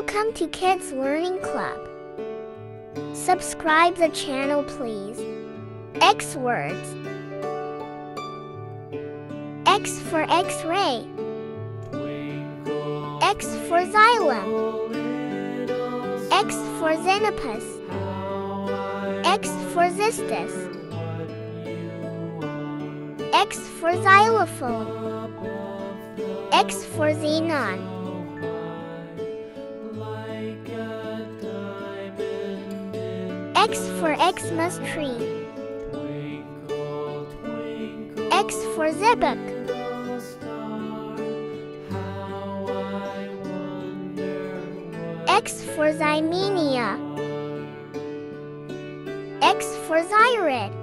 Welcome to Kids Learning Club. Subscribe the channel please. X words. X for X-ray. X for xylem. X for xenopus. X for xystus. X for xylophone. X for xenon. X for Xmas tree. X for xebec. X for ximenia. X for xirid.